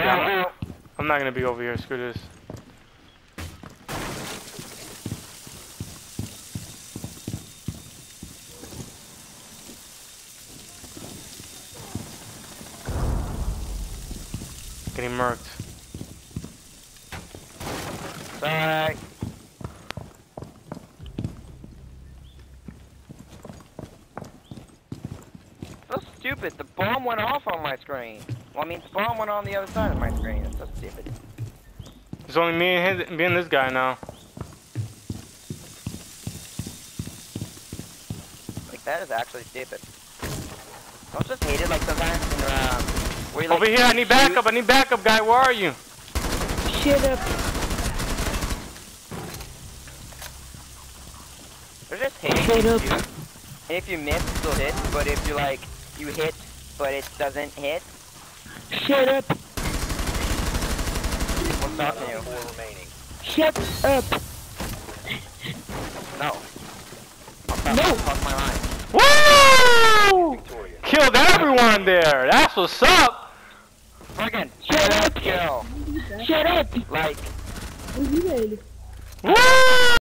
Oh. I'm not gonna be over here. Screw this. Getting murked. Sorry. So stupid. The bomb went off on my screen. Well, I mean, the bomb went on the other side of my screen. It's so stupid. It's only me and his, me and this guy now. Like, that is actually stupid. Don't just hate it like sometimes when, um, where you, like, Over here, I need shoot- backup. I need backup, guy. Where are you? Shut up. They're just hating Shut up. shoot. And if you miss, it still hits. But if you like, you hit, but it doesn't hit, Shut up. what's stopping you? Shut up. No. I'll stop, No. I'll my line. Woo! Killed everyone there. That's what's up. Fucking Shut up. kill. Shut up. Like, Ouvi ele. Woo!